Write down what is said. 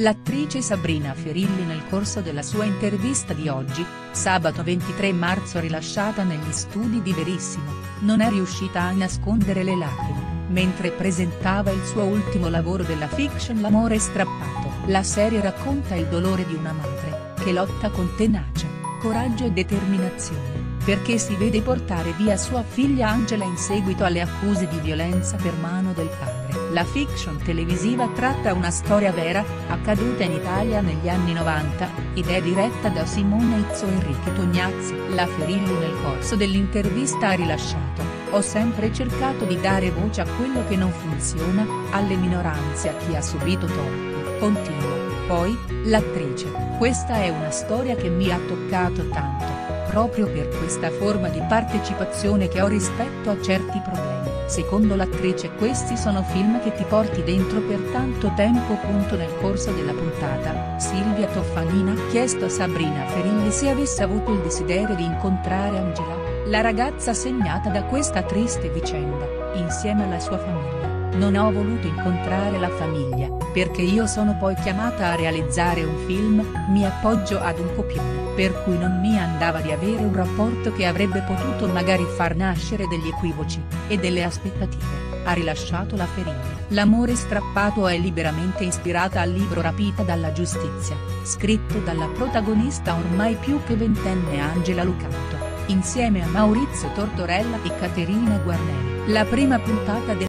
L'attrice Sabrina Ferilli nel corso della sua intervista di oggi, sabato 23 marzo rilasciata negli studi di Verissimo, non è riuscita a nascondere le lacrime, mentre presentava il suo ultimo lavoro della fiction L'amore strappato. La serie racconta il dolore di una madre, che lotta con tenacia, coraggio e determinazione, perché si vede portare via sua figlia Angela in seguito alle accuse di violenza per mano del padre. La fiction televisiva tratta una storia vera, accaduta in Italia negli anni 90, ed è diretta da Simone Izzo e Enrico Tognazzi. La Ferilli nel corso dell'intervista ha rilasciato, ho sempre cercato di dare voce a quello che non funziona, alle minoranze a chi ha subito torti, continua. Poi, l'attrice, questa è una storia che mi ha toccato tanto, proprio per questa forma di partecipazione che ho rispetto a certi problemi. Secondo l'attrice questi sono film che ti porti dentro per tanto tempo. Nel corso della puntata, Silvia Toffanina ha chiesto a Sabrina Ferilli se avesse avuto il desiderio di incontrare Angela, la ragazza segnata da questa triste vicenda, insieme alla sua famiglia. Non ho voluto incontrare la famiglia, perché io sono poi chiamata a realizzare un film, mi appoggio ad un copione, per cui non mi andava di avere un rapporto che avrebbe potuto magari far nascere degli equivoci, e delle aspettative ha rilasciato la Ferilli. L'amore strappato è liberamente ispirata al libro Rapita dalla giustizia, scritto dalla protagonista ormai più che ventenne Angela Lucato, insieme a Maurizio Tortorella e Caterina Guarneri. La prima puntata del